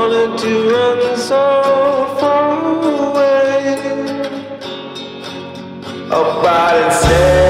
wanted to run so far away. Up out and say.